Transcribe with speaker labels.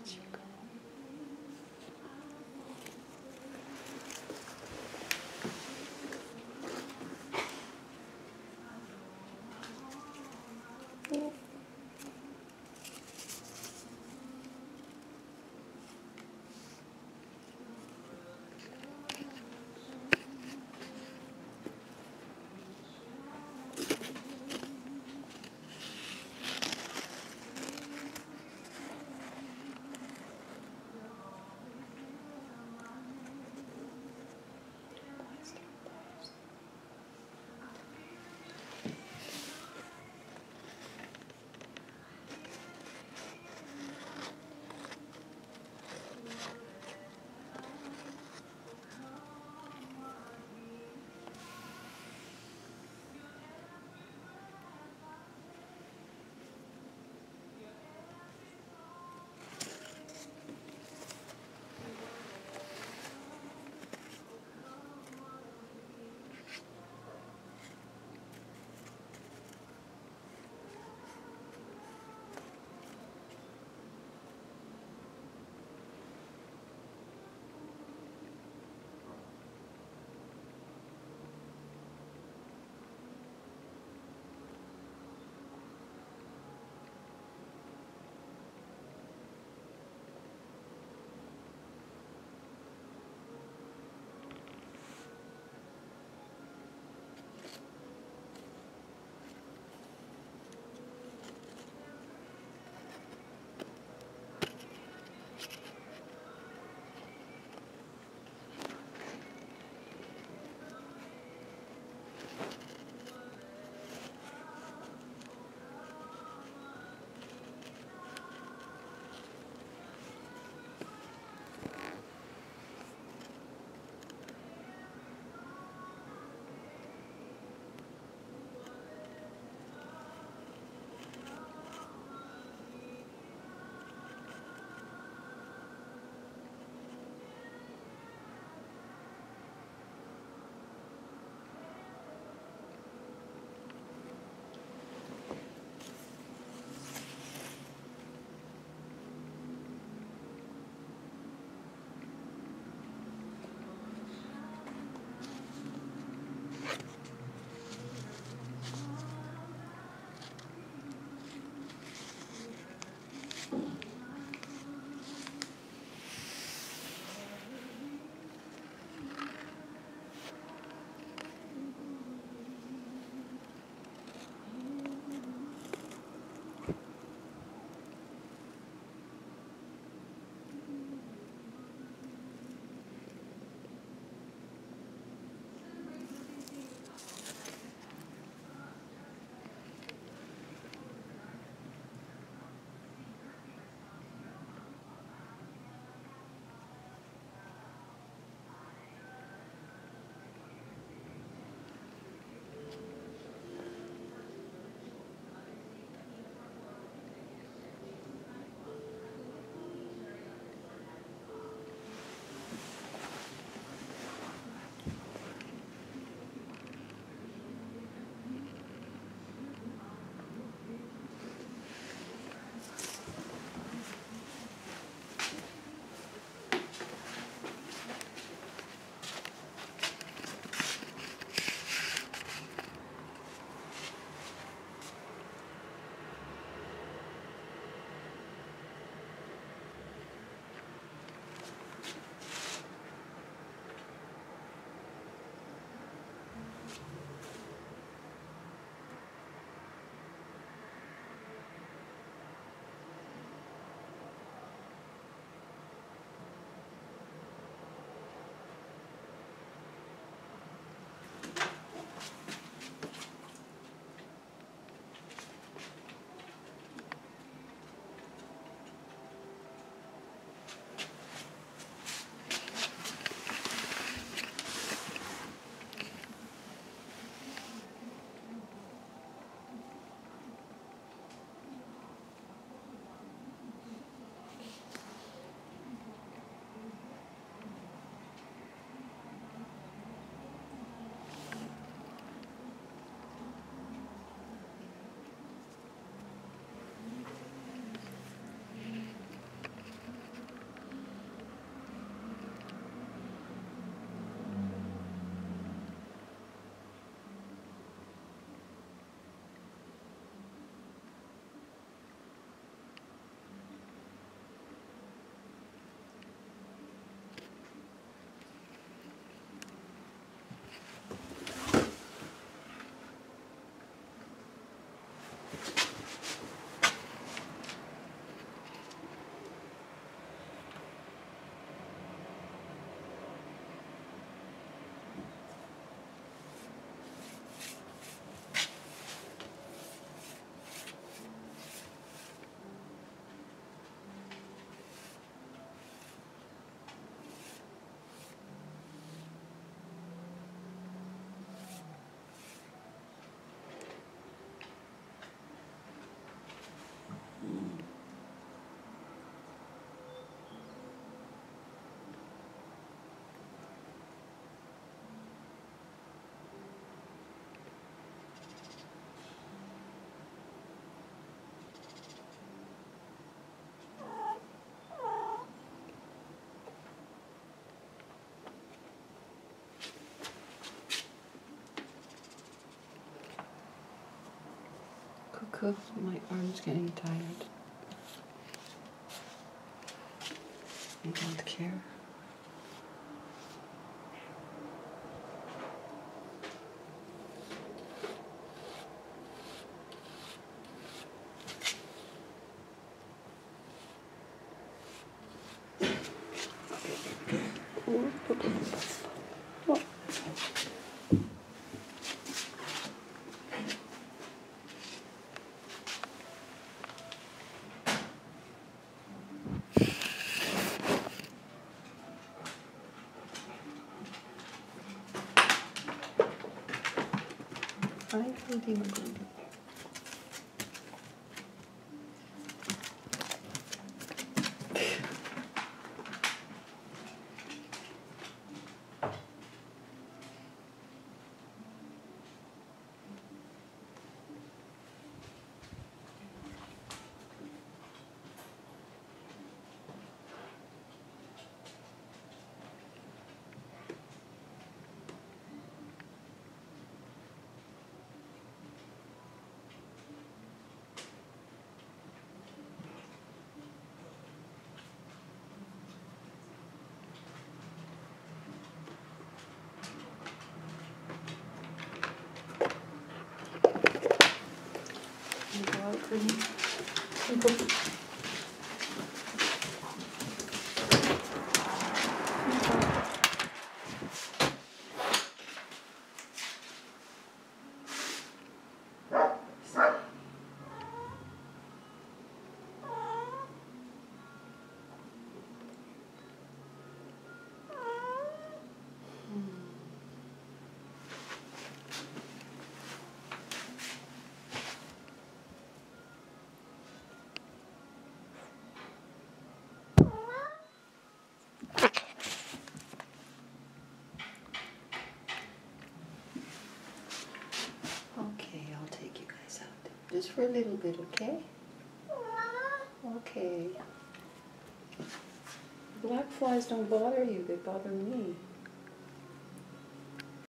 Speaker 1: мальчик. Because my arm's getting tired. I don't care. 还可以吧。um pouquinho. Just for a little bit, okay? Okay. Black flies don't bother you, they bother me.